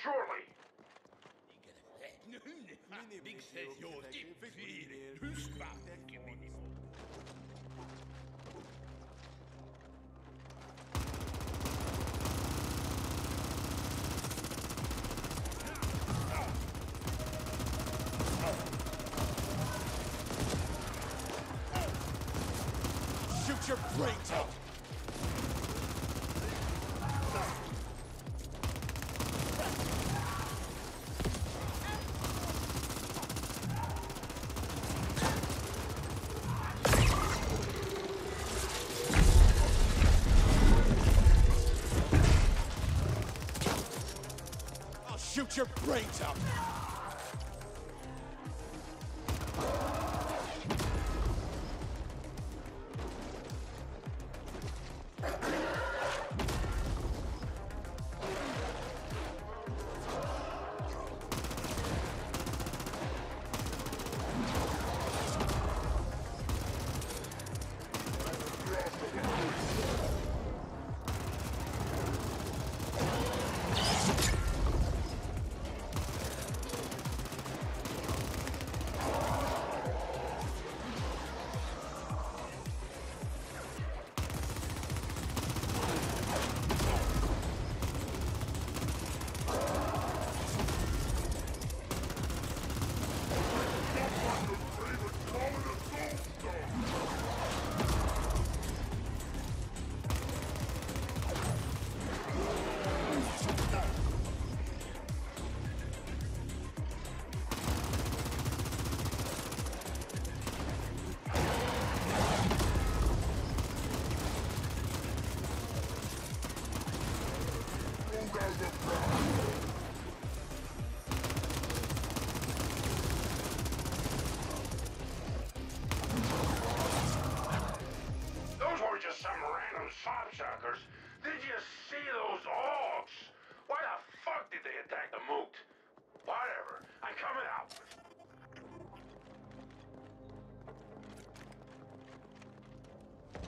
surely. Big says yours, Dipfire, Hüsbach, Minimum. Shoot your brains out! Shoot your brains out!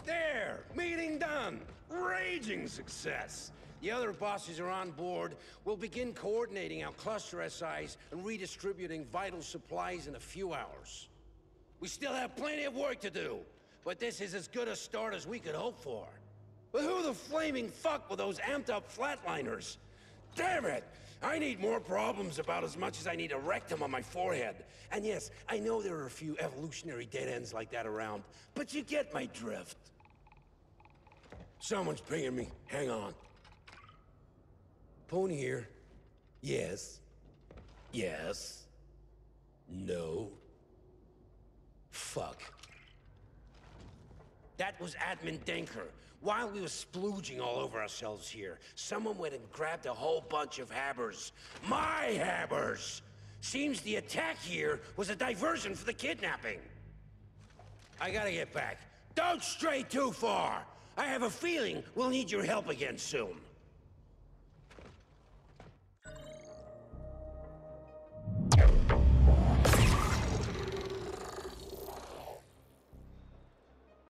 There! Meeting done! Raging success! The other bosses are on board. We'll begin coordinating our cluster SIs and redistributing vital supplies in a few hours. We still have plenty of work to do, but this is as good a start as we could hope for. But who the flaming fuck were those amped up flatliners? Damn it! I need more problems about as much as I need a rectum on my forehead. And yes, I know there are a few evolutionary dead ends like that around, but you get my drift. Someone's pinging me. Hang on. Pony here. Yes. Yes. No. Fuck. That was Admin Denker. While we were splooging all over ourselves here, someone went and grabbed a whole bunch of habbers. My habbers! Seems the attack here was a diversion for the kidnapping. I gotta get back. Don't stray too far! I have a feeling we'll need your help again soon.